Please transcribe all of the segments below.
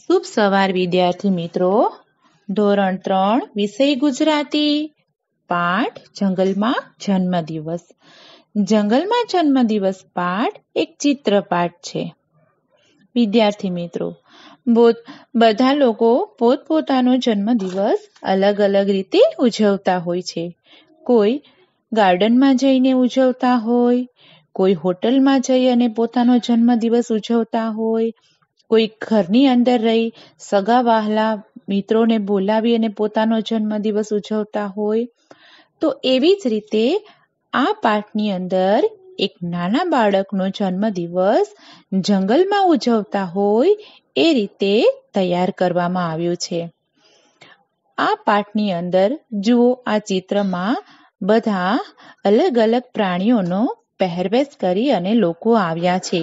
શુભ સવાર, વિદ્યાર્થી મિત્રો. ધોરણ ત્રણ, વિષય ગુજરાતી. પાઠ, જંગલમાં જન્મદિવસ. જંગલમાં જન્મદિવસ પાઠ એક ચિત્રપાઠ છે. વિદ્યાર્થી મિત્રો બધા લોકો પોતપોતાનો જન્મદિવસ અલગ અલગ રીતે ઉજવતા હોય છે. કોઈ ગાર્ડનમાં જઈને ઉજવતા હોય, કોઈ હોટલમાં જઈ અને પોતાનો જન્મદિવસ ઉજવતા હોય કોઈ ઘરની અંદર રહી સગા વહાલા મિત્રોને બોલાવી અને પોતાનો જન્મદિવસ ઉજવતા હોય, તો એવી જ રીતે આ પાઠની અંદર એક નાના બાળકનો જન્મદિવસ જંગલમાં ઉજવતા હોય એ રીતે તૈયાર કરવામાં આવ્યું છે. આ પાઠની અંદર જુઓ આ ચિત્રમાં બધા અલગ અલગ પ્રાણીઓનો પહેરવેશ કરી અને લોકો આવ્યા છે.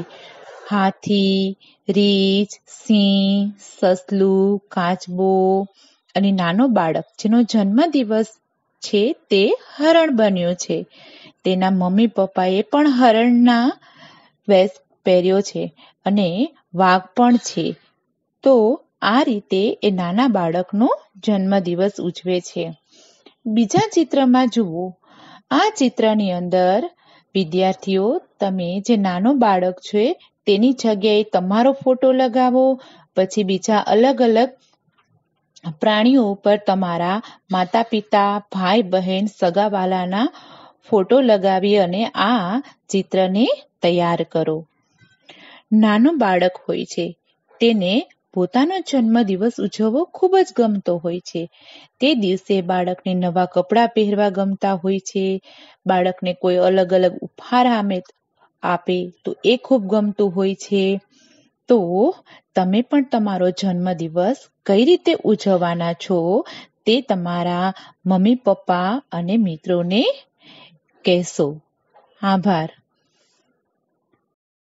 હાથી, રીંછ, સિંહ, સસલું, કાચબો અને નાનો બાળક, જેનો જન્મદિવસ છે તે હરણ બન્યો છે. તેના મમ્મી પપ્પાએ પણ હરણના વેશ પહેર્યો છે અને વાઘ પણ છે. તો આ રીતે એ નાના બાળકનો જન્મદિવસ ઉજવે છે. બીજા ચિત્રમાં જુઓ. આ ચિત્રની અંદર વિદ્યાર્થીઓ તમે જે નાનો બાળક છે, તેની જગ્યાએ તમારો ફોટો લગાવો, પછી બીજા અલગ અલગ પ્રાણીઓ ઉપર તમારા માતા પિતા ભાઈ બહેન સગાવાલાના ફોટો લગાવી અને આ ચિત્રને તૈયાર કરો. નાનું બાળક હોય છે, તેને પોતાનો જન્મદિવસ ઉજવવો ખૂબ જ ગમતો હોય છે. તે દિવસે બાળકને નવા કપડાં પહેરવા ગમતા હોય છે, બાળકને કોઈ અલગ અલગ ઉપહાર આપે તો એ ખૂબ ગમતું હોય છે. તો તમે પણ તમારો જન્મદિવસ કઈ રીતે ઉજવવાના છો તે તમારા મમ્મી પપ્પા અને મિત્રોને કહેશો. આભાર.